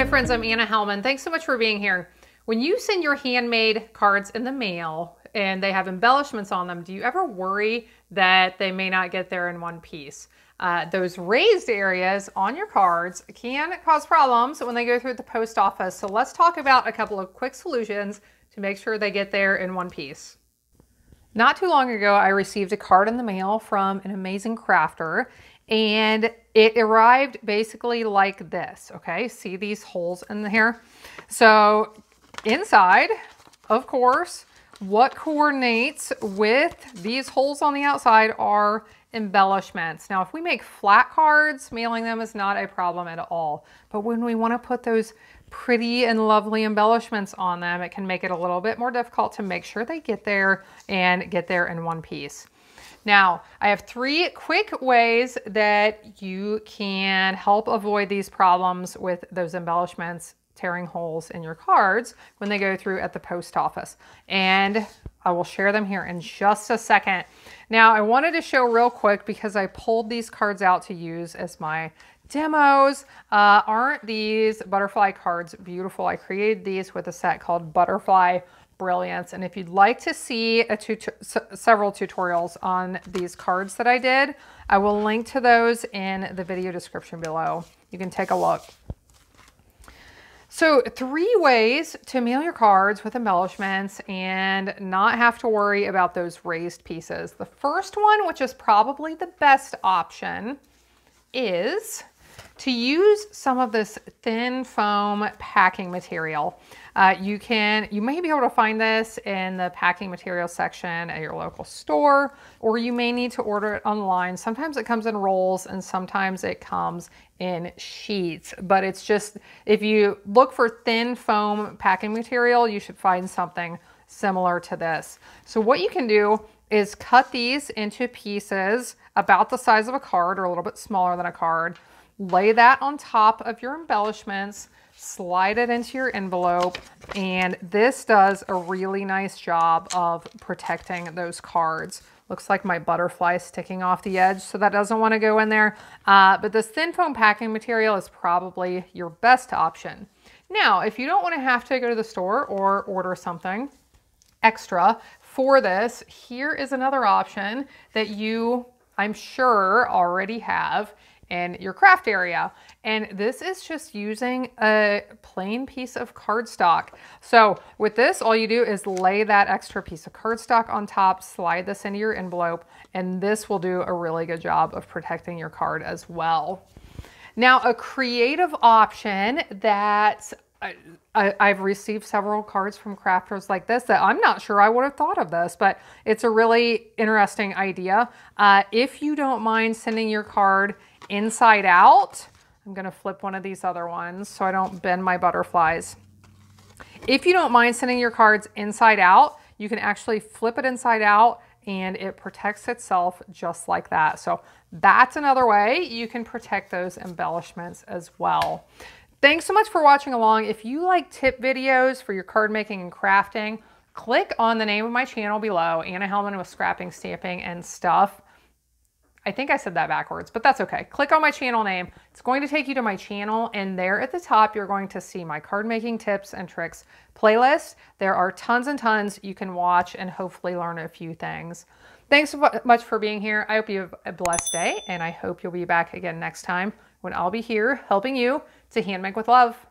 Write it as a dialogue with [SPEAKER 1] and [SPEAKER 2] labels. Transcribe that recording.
[SPEAKER 1] Hi friends, I'm Anna Helman. Thanks so much for being here. When you send your handmade cards in the mail and they have embellishments on them, do you ever worry that they may not get there in one piece? Uh, those raised areas on your cards can cause problems when they go through the post office. So let's talk about a couple of quick solutions to make sure they get there in one piece. Not too long ago, I received a card in the mail from an amazing crafter and it arrived basically like this, okay? See these holes in here? So inside, of course, what coordinates with these holes on the outside are embellishments. Now, if we make flat cards, mailing them is not a problem at all. But when we want to put those pretty and lovely embellishments on them, it can make it a little bit more difficult to make sure they get there and get there in one piece. Now, I have three quick ways that you can help avoid these problems with those embellishments tearing holes in your cards when they go through at the post office. And I will share them here in just a second. Now, I wanted to show real quick because I pulled these cards out to use as my demos. Uh, aren't these butterfly cards beautiful? I created these with a set called Butterfly Brilliance. And if you'd like to see several tutorials on these cards that I did, I will link to those in the video description below. You can take a look. So three ways to mail your cards with embellishments and not have to worry about those raised pieces. The first one, which is probably the best option, is to use some of this thin foam packing material. Uh, you can, you may be able to find this in the packing material section at your local store, or you may need to order it online. Sometimes it comes in rolls and sometimes it comes in sheets, but it's just, if you look for thin foam packing material, you should find something similar to this. So what you can do is cut these into pieces about the size of a card or a little bit smaller than a card lay that on top of your embellishments, slide it into your envelope, and this does a really nice job of protecting those cards. Looks like my butterfly is sticking off the edge, so that doesn't want to go in there. Uh, but this thin foam packing material is probably your best option. Now, if you don't want to have to go to the store or order something extra for this, here is another option that you, I'm sure, already have in your craft area. And this is just using a plain piece of cardstock. So with this, all you do is lay that extra piece of cardstock on top, slide this into your envelope, and this will do a really good job of protecting your card as well. Now, a creative option that I, have received several cards from crafters like this that I'm not sure I would have thought of this, but it's a really interesting idea. Uh, if you don't mind sending your card inside out. I'm gonna flip one of these other ones so I don't bend my butterflies. If you don't mind sending your cards inside out, you can actually flip it inside out and it protects itself just like that. So that's another way you can protect those embellishments as well. Thanks so much for watching along. If you like tip videos for your card making and crafting, click on the name of my channel below, Anna Helman with Scrapping, Stamping, and Stuff. I think I said that backwards, but that's okay. Click on my channel name. It's going to take you to my channel and there at the top, you're going to see my card making tips and tricks playlist. There are tons and tons you can watch and hopefully learn a few things. Thanks so much for being here. I hope you have a blessed day and I hope you'll be back again next time when I'll be here helping you to hand make with love.